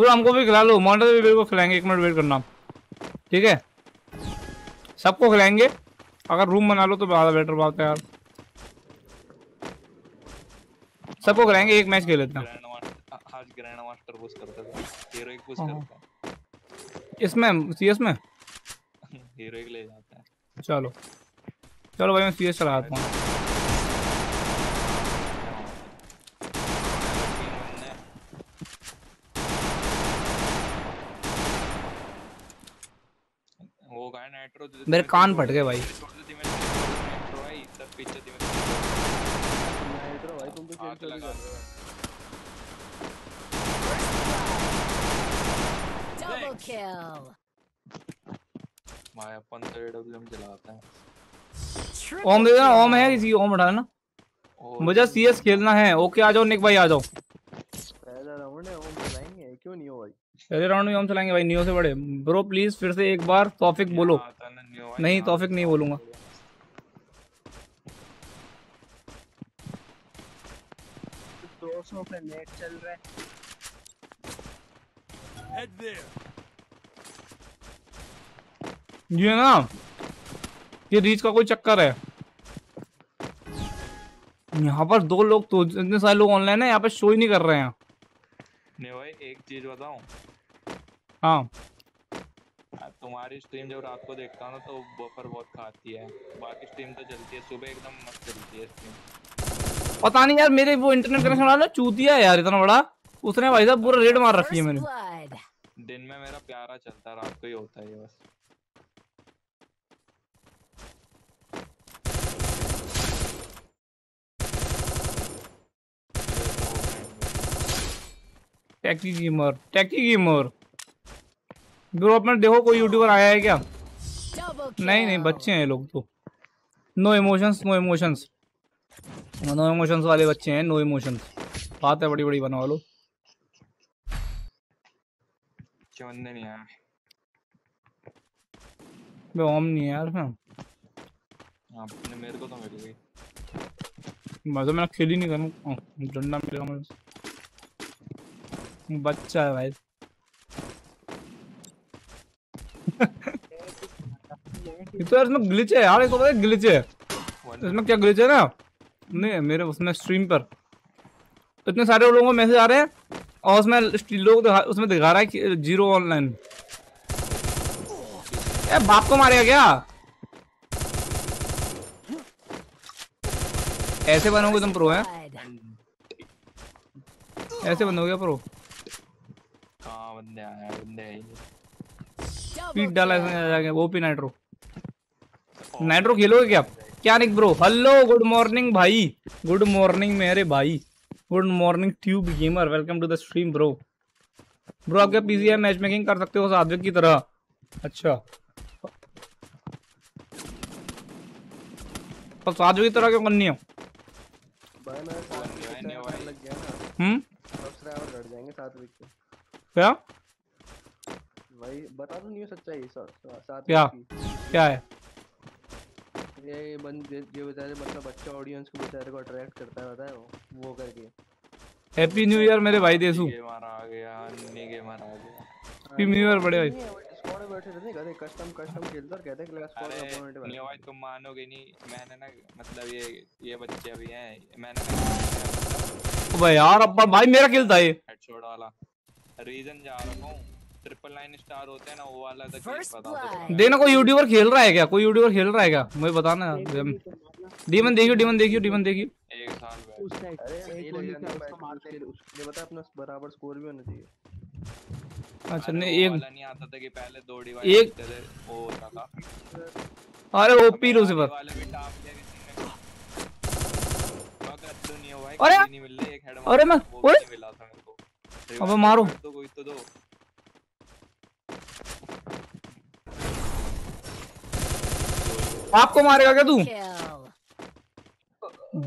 Bro हमको भी खिला लो। मॉनिटर भी मेरे को खिलाएँगे। एक मिनट वेट करना। ठीक है? सबको खिलाएँगे। अगर रूम बना लो तो ज़्यादा बेटर बात है यार। सबको खिलाएँगे एक मैच खेल लेते हैं। इसमें सीएस में? हीरोइक ले जाता है। चलो। चलो भाई मैं सीएस चलाता हूँ वो गाय नाइट्रो मेरे कान फट गए भाई नाइट्रो भाई सब पीछे थी नाइट्रो भाई तुम तो खेल आग चोरी लगा कर रहे हो Double kill. भाई अपन तो कान फट गए भाई। ओम दे देना ओम है. किसी ओम उठा लेना। मुझे सीएस खेलना है। ओके आ जाओ निक भाई आ जाओ। पहला राउंड है वो चलाएँगे। क्यों नहीं हो भाई? पहले राउंड में हम चलाएँगे भाई नियो से बड़े। ब्रो प्लीज़ फिर से एक बार तौफिक बोलो। नहीं, तौफिक नहीं बोलूँगा। पे नेट चल रहा है। ये ना ये रीच का कोई चक्कर है। यहाँ पर दो लोग तो इतने सारे लोग ऑनलाइन है यहाँ पर शो ही नहीं कर रहे हैं। न्यू भाई एक चीज़ बताऊँ? हाँ। तुम्हारी स्ट्रीम जब रात को देखता हूँ ना तो बफर बहुत खाती है। बाकी स्ट्रीम तो चलती है। सुबह एकदम मस्त चलती है स्ट्रीम पता नहीं यार मेरे वो इंटरनेट कनेक्शन वाला चूतिया है यार इतना बड़ा। उसने भाई साहब पूरा रेड मार रखी है मैंने। दिन में मेरा प्यारा चलता रात को ही होता है ये बस। Techy gamer techy gamer group में देखो कोई यूट्यूबर आया है क्या? नहीं नहीं बच्चे हैं लोग तो। No emotions no emotions no emotions वाले बच्चे हैं नो इमोशंस बात है बड़ी बड़ी बनवा लो। बंदे नहीं आए बे ओम नहीं यार मैं आपने मेरे को तो मिल गई। मैं तो मैंने खेल ही नहीं करूँ। डंडा मिलेगा मुझे बच्चा है भाई। ये तो यार इसमें ग्लिच है यार ये तो पता है ग्लिच है। इसमें क्या ग्लिच है ना? नहीं मेरे उसमें स्ट्रीम पर। इतने सारे लोगों को मैसेज आ रहे हैं और उसमें लोग उसमें दिखा रहा है कि ज़ीरो ऑनलाइन ए बाप को मारेगा क्या? ऐसे बनोगे तुम प्रो है? ऐसे बनोगे प्रो बंदे बंदे है नहीं Double पीट डाला. जाके वो भी नाइट्रो नाइट्रो खेलोगे क्या क्या Nick bro hello good morning भाई। गुड मॉर्निंग मेरे भाई। Good morning tube gamer welcome to the stream bro bro आपके पीसी है मैच मेकिंग कर सकते हो सात्विक की तरह? अच्छा। पर सात्विक की तरह क्यों करनी है? भाई मैं भाई, भाई। ना। हम्म? क्या? भाई बता दो नहीं हो सच्चाई क्या? क्या है? ये बंद ये ये बेचारे मतलब अच्छा ऑडियंस को बेचारे को अट्रैक्ट करता है बताए वो वो करके। हैप्पी न्यू ईयर मेरे भाई देसू। गेमर आ गया अन्नी गेमर आ गया। हैप्पी न्यू ईयर बड़े भाई। स्क्वाड में बैठे रहते कहते कस्टम कस्टम खेलता और कहते कि स्क्वाड अरे अपोनेंट नहीं भाई तुम मानोगे नहीं मैंने ना मतलब ये ये बच्चे अभी हैं मैंने ना भाई यार अब भाई मेरा किल था ये। हेडशॉट वाला। रीजन जा रहा हूँ। ट्रिपल नाइन स्टार होते हैं ना वो वाला तक blood. देना कोई यूट्यूबर खेल रहा है क्या? कोई यूट्यूबर खेल रहा है क्या? मुझे बताना डीमन देखियो डीमन देखियो डीमन देखियो। एक साल बैठ। उस साइड अरे सही नहीं गोली लग से जाना उसको मार उसके लिए बता अपना बराबर स्कोर भी होना चाहिए। अच्छा नहीं एक वाला नहीं आता था कि पहले दो डिवाइस एक- वो होता था। अरे ओपी तो नहीं हुआ अरे! किसी नहीं मिल रही एक हेड अरे मैं- अबे मारो। दो कोई तो दो। बाप को मारेगा क्या तू?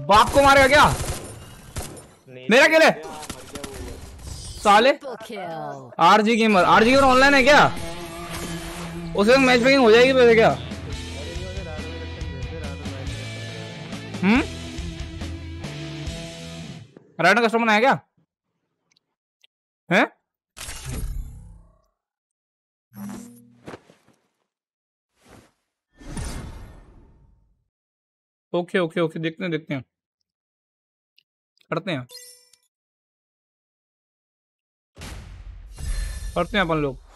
बाप को मारेगा क्या? मेरा किल है। साले। RG gamer RG gamer online है क्या? उसे मैच मेकिंग हो जाएगी पहले क्या? हम्म? कस्टमर बनाया क्या? हैं? ओके ओके ओके देखते हैं देखते हैं। करते हैं। करते हैं अपन लोग।